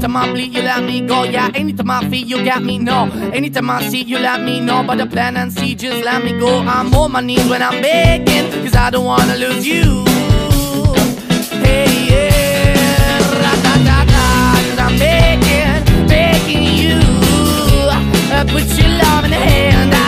Anytime I bleed, you let me go. Yeah, anytime I feel, you got me. No, anytime I see, you let me know. But the plan and see, just let me go. I'm on my knees when I'm begging, cause I don't wanna lose you. Hey, yeah, da da da, cause I'm begging, begging you. Uh, put your love in the hand.